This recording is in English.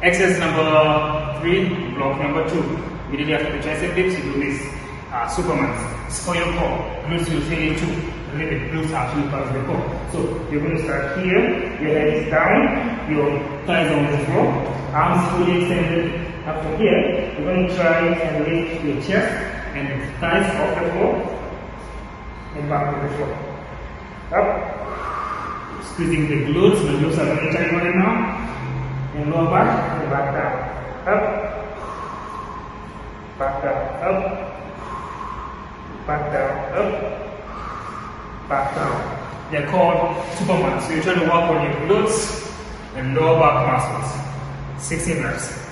Exercise number three, block number two. Immediately after the tricep dips, you do this uh, Superman's. Score your core. Glutes will fail into related glutes actually of the core. So you're going to start here. Your head is down. Your thighs on the floor. Arms fully extended up to here. You're going to try and lift your chest and thighs off the floor and back to the floor. Up. Squeezing the glutes. The glutes are very tight right now lower back and back down. Up, back down, up, back down, up, back down. They're called Superman. So you try to work on your glutes and lower back muscles. 16 reps.